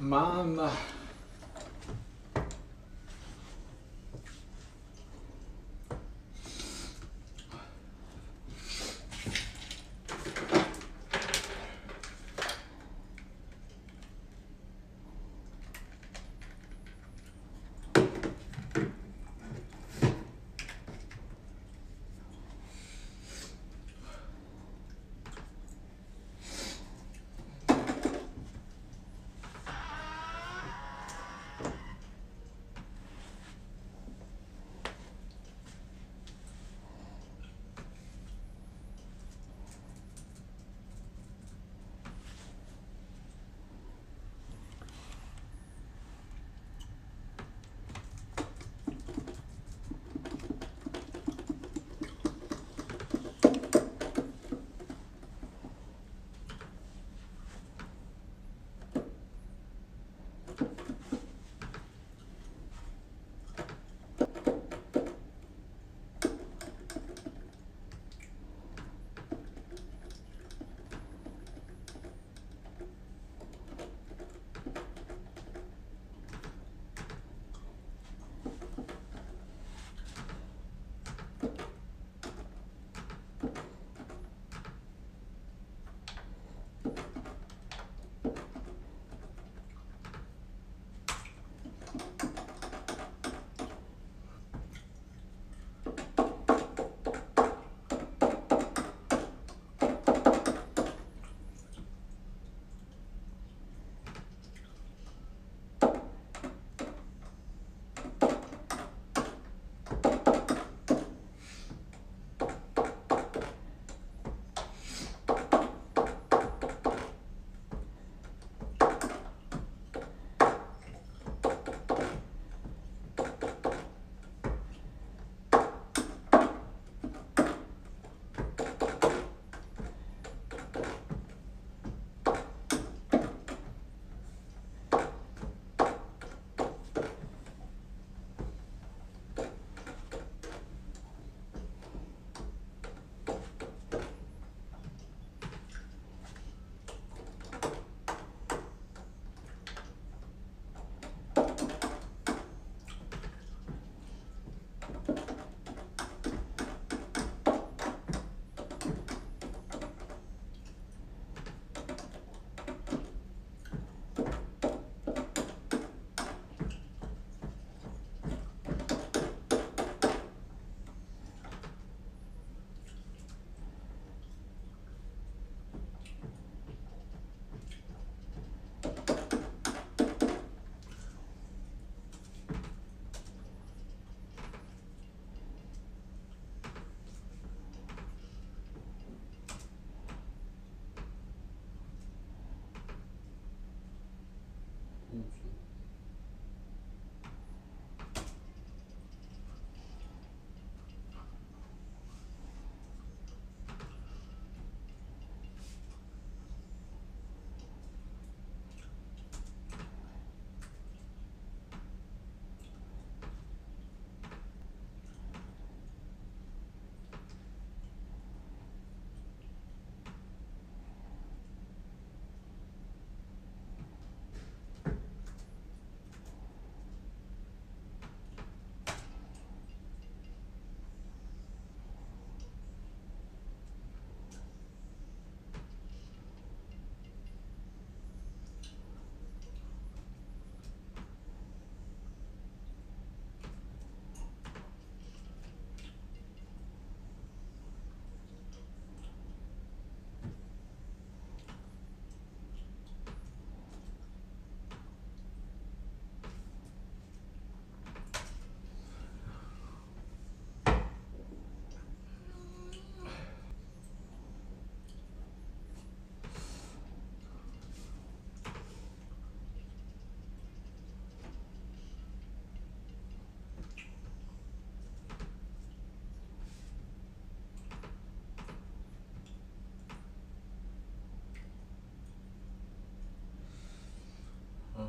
Mom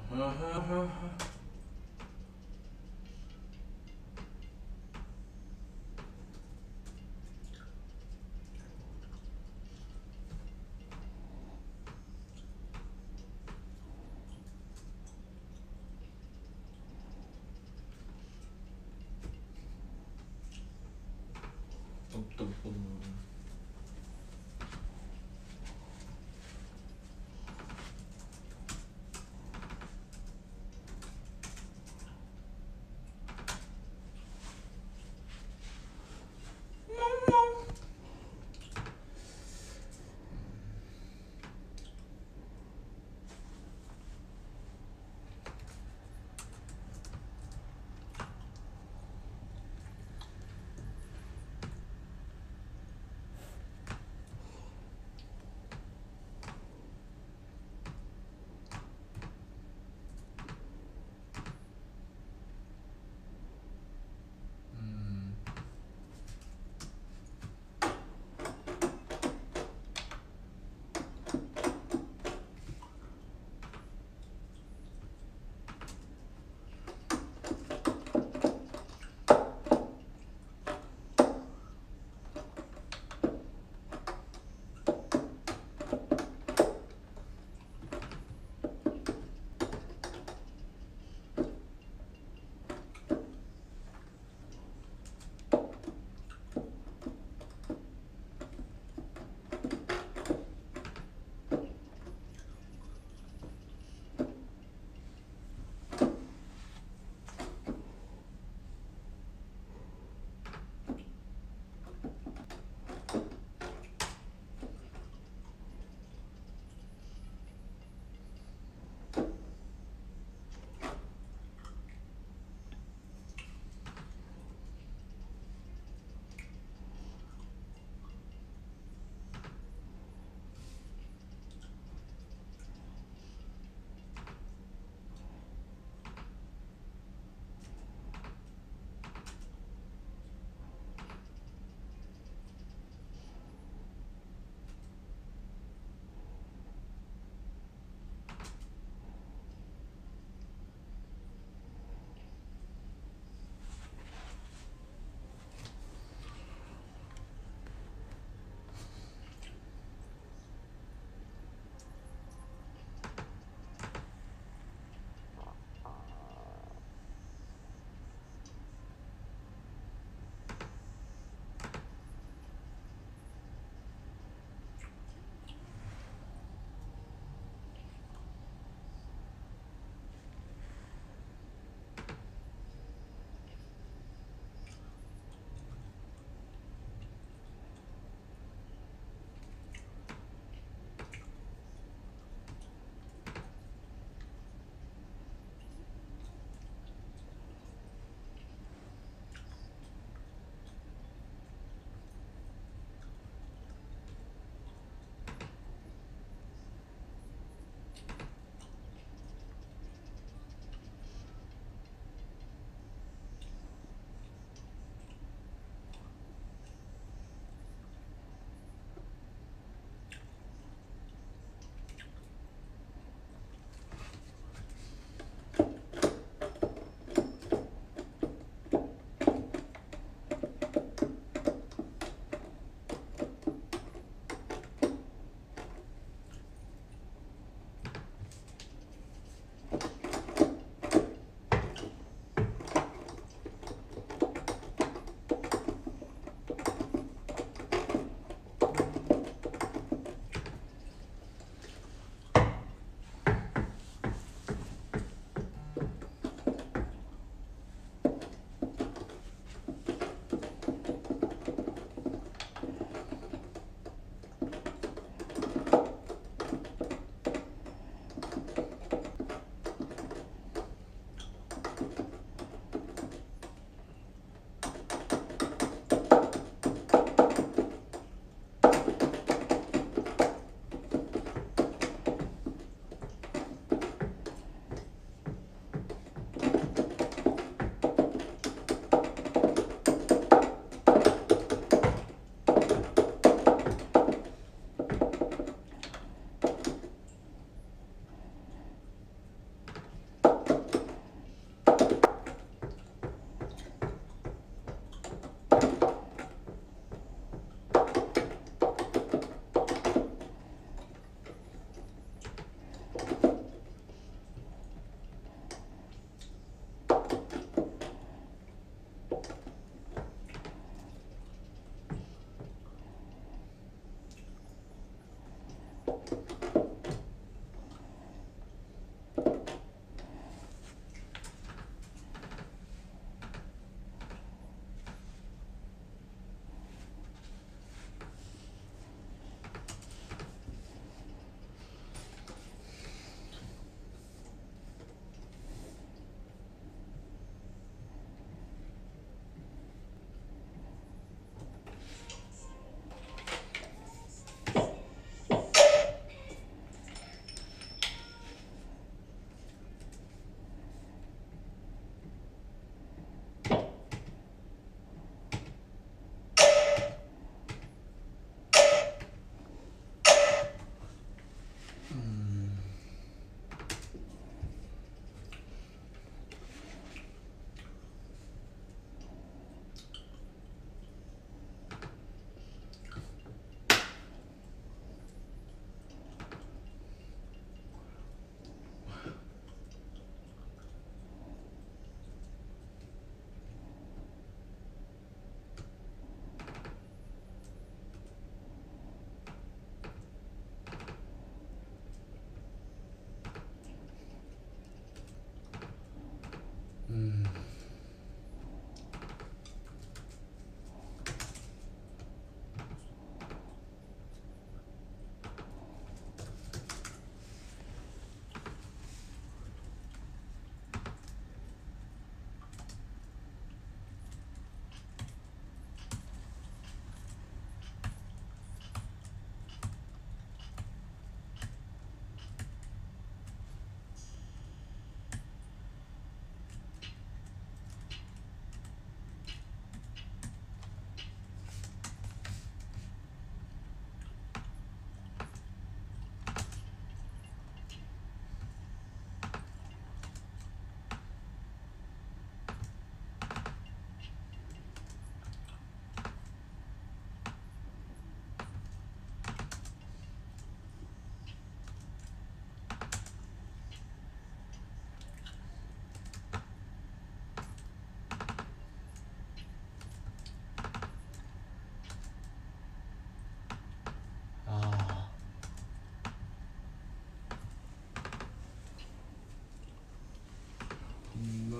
똠똠똠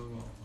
그거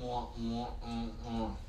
wah, wah, wah, wah.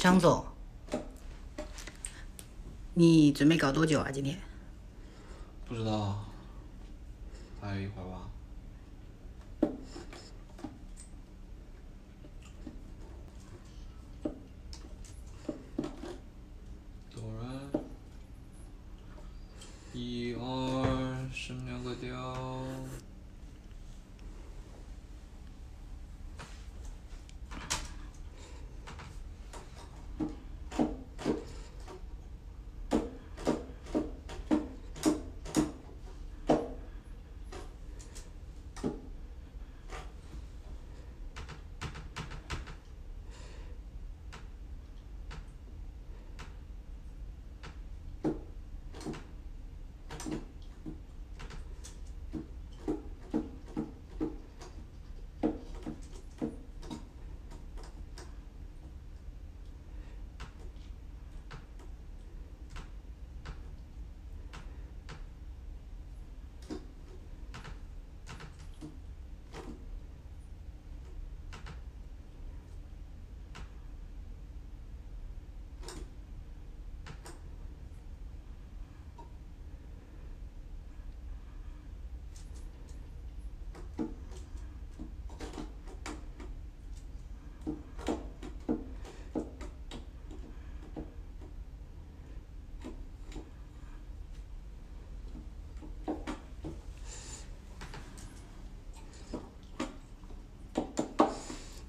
张总，你准备搞多久啊？今天？不知道，还有一会儿吧。哆来，一二，升两个调。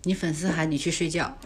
你粉丝喊你去睡觉。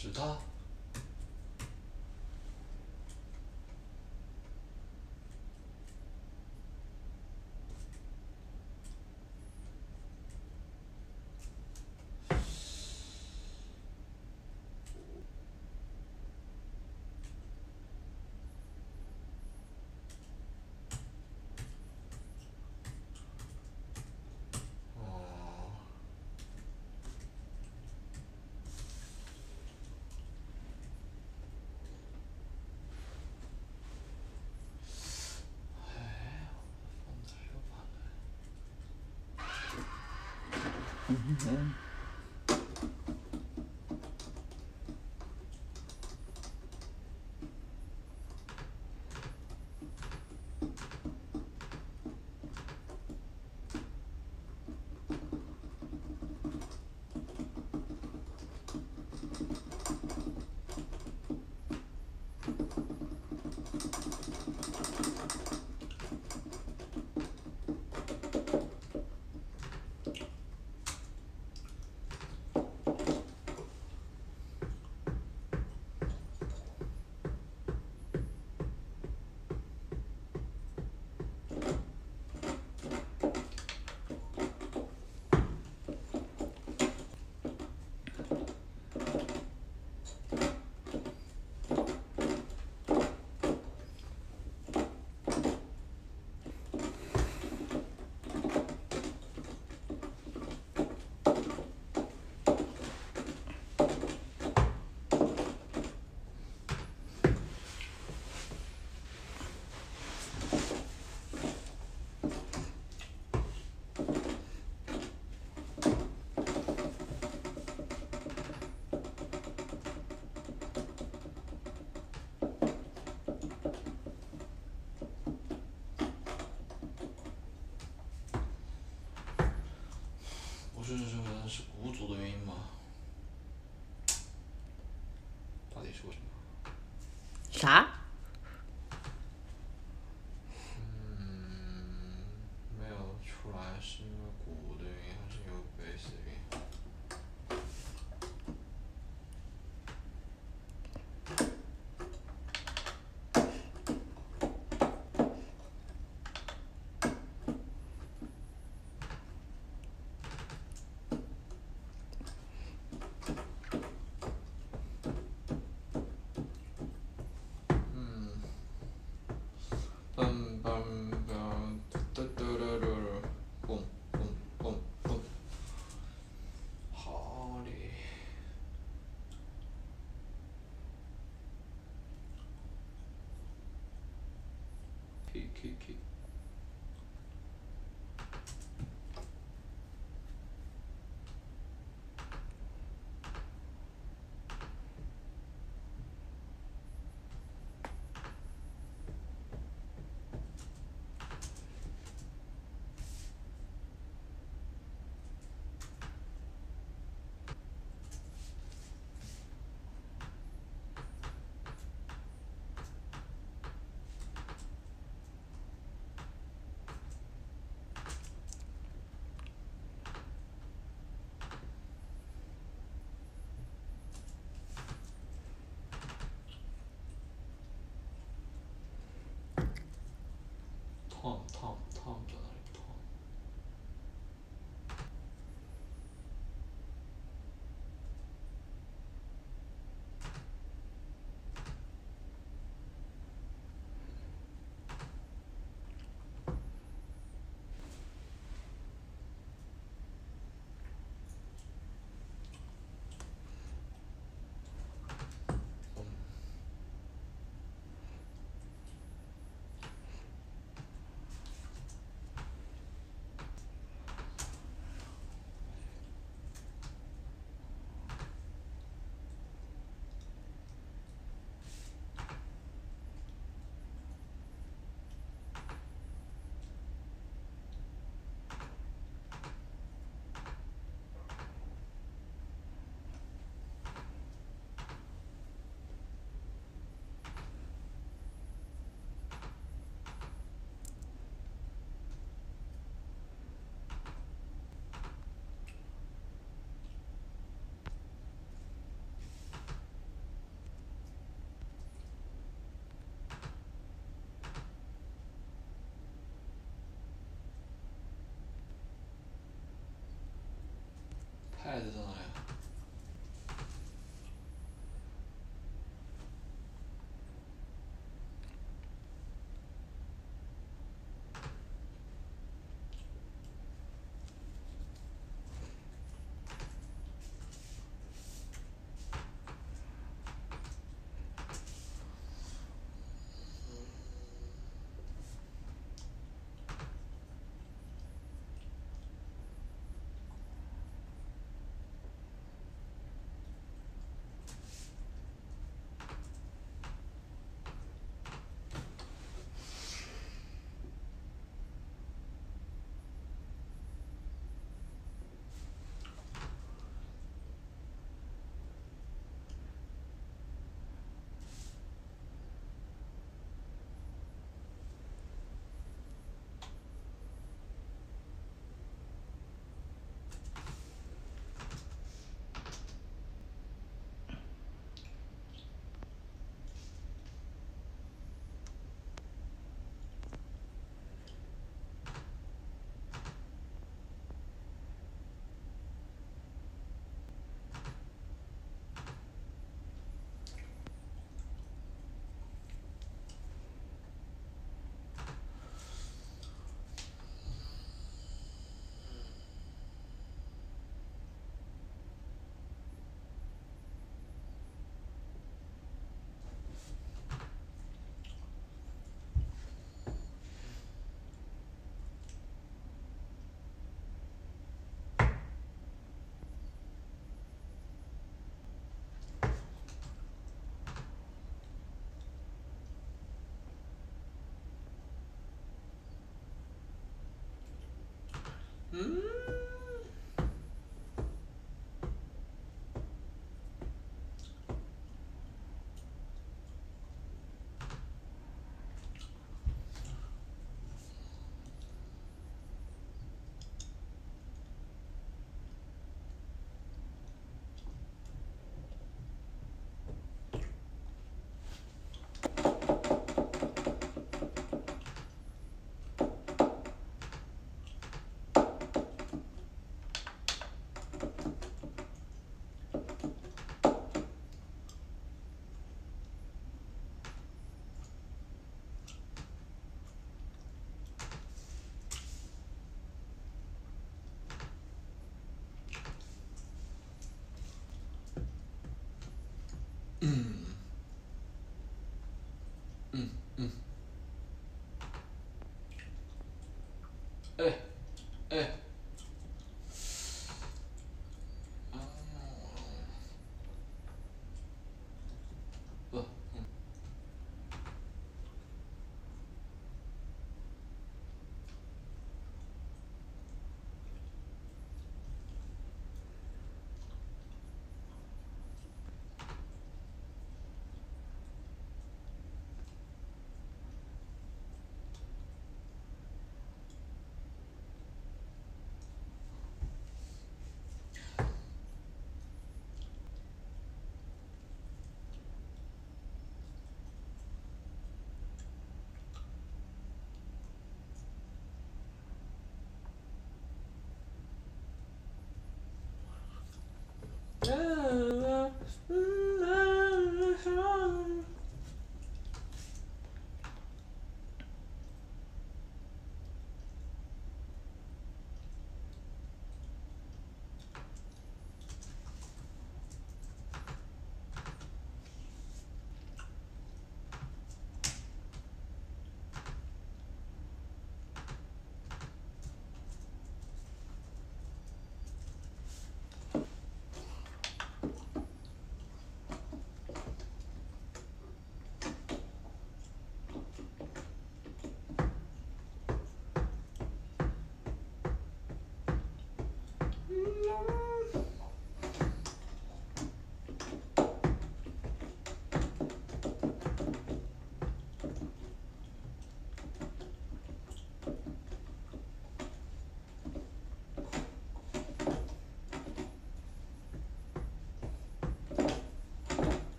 是他。嗯哼哼不是什么是鼓组的原因吗？到底是为什么？啥？可以可以烫烫烫着。Hmm? 嗯。嗯嗯。哎哎。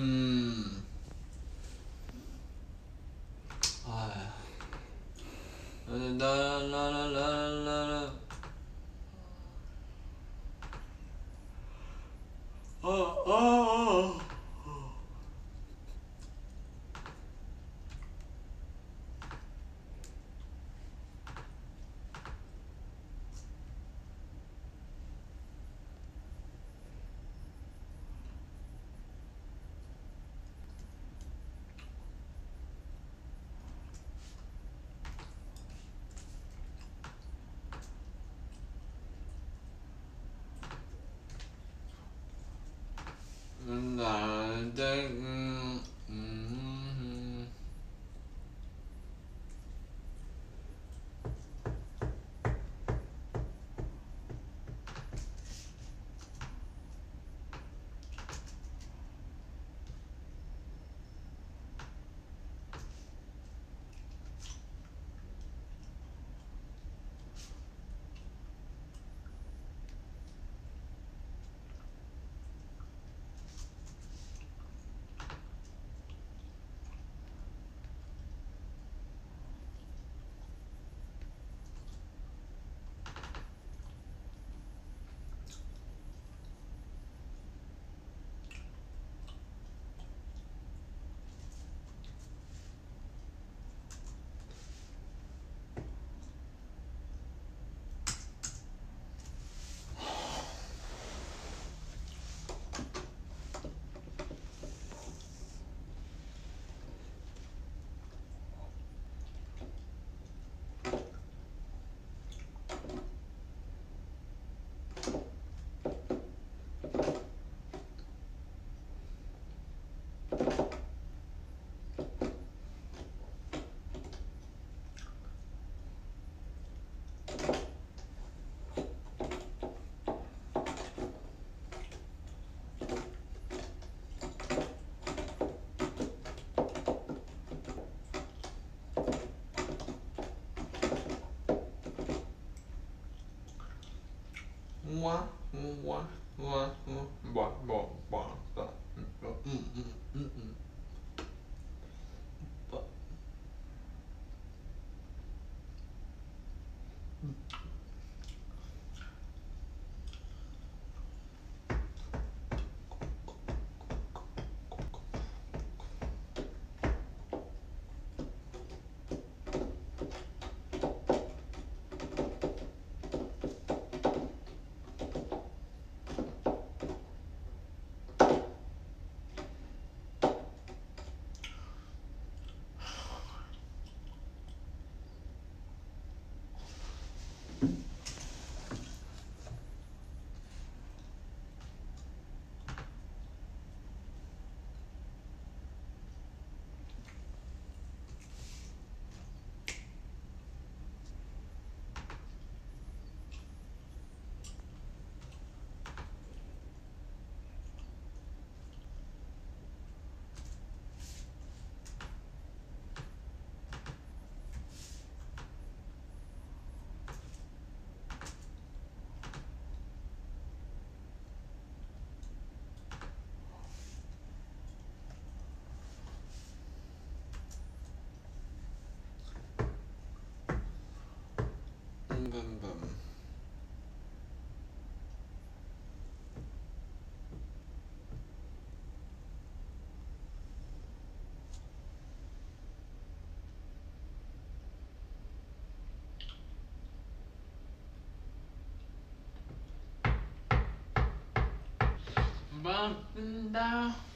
嗯，哎呀，啦啦啦啦啊对嗯 Mua, mua, mua, mua, mua, bum, bum. Boom down.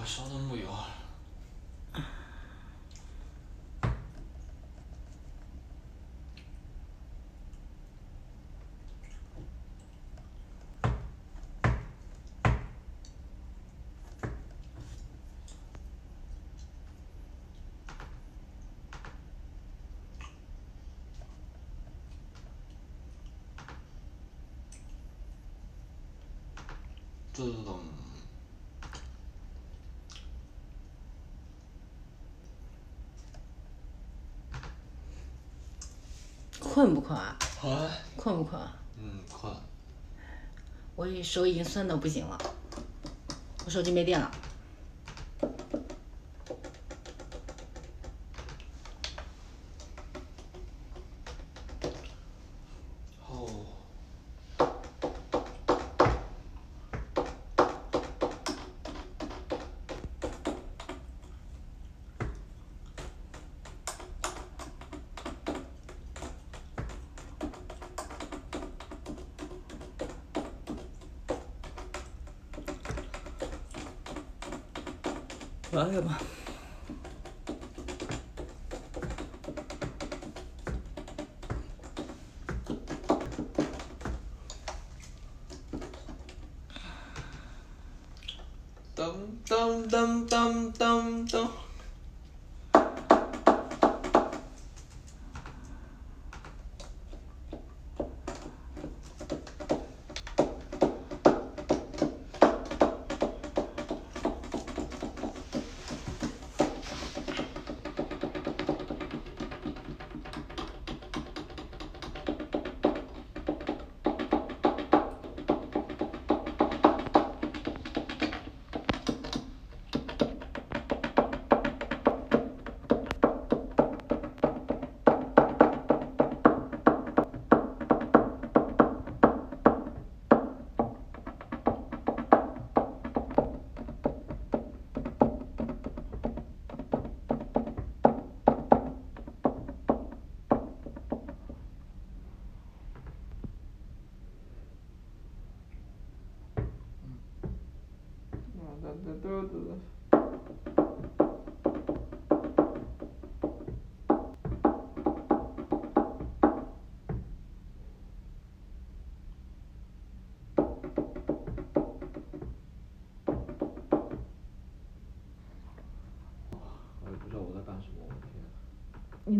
我烧的木油。这种困不困啊？啊，困不困啊？嗯，困。我一手已经酸的不行了，我手机没电了。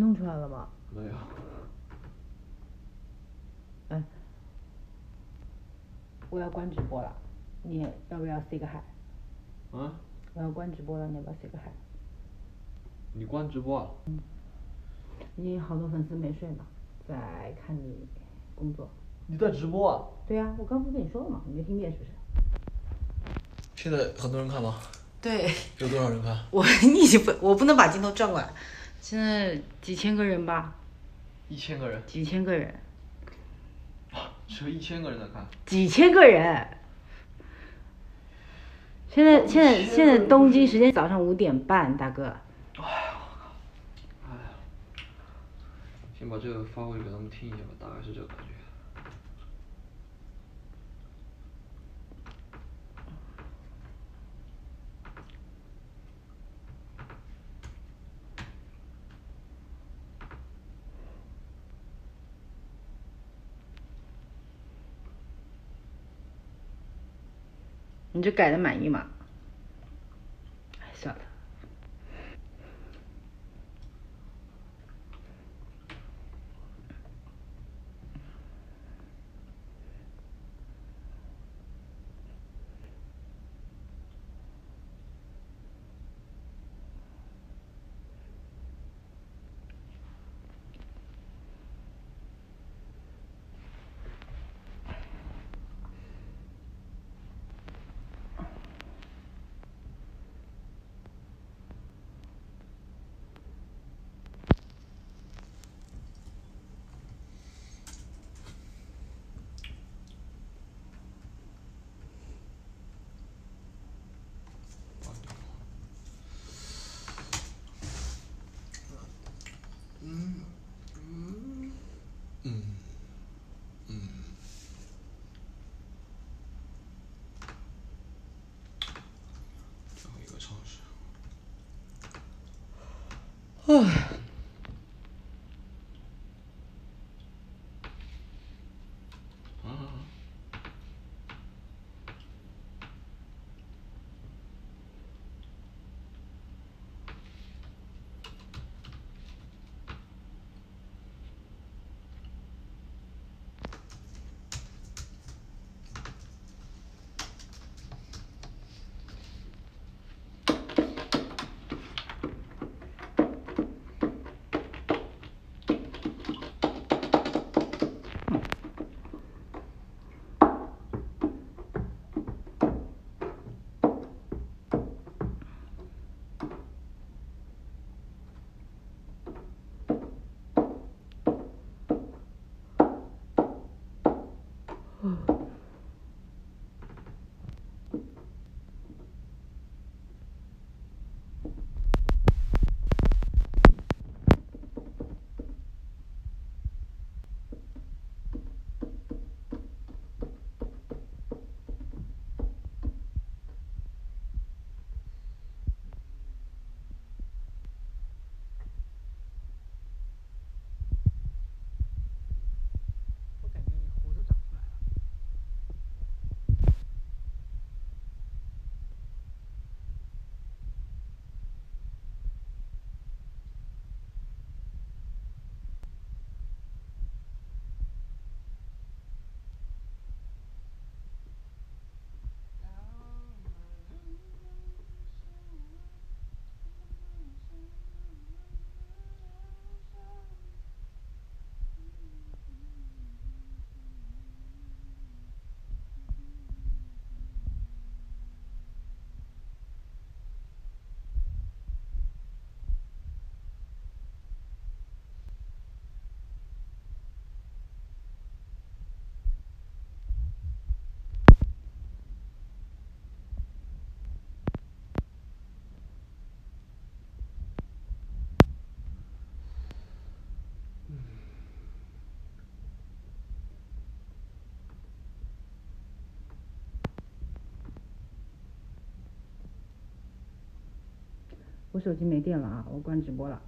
弄出来了吗？没有。哎，我要关直播了，你要不要 say 个 hi？啊？我要关直播了，你要不要 say 个 hi？你关直播啊？嗯你好多粉丝没睡呢，在看你工作。你在直播啊？对呀、我刚不跟你说了吗？你没听见是不是？现在很多人看吗？对，有多少人看？我你已经不，我不能把镜头转过来。现在几千个人吧，一千个人。几千个人，只有一千个人在看。几千个人。现在现在现在东京时间早上五点半，大哥。哎呀，哎呀先把这个发过去给他们听一下吧，大概是这个感觉。你这改的满意吗？我手机没电了啊，我关直播了。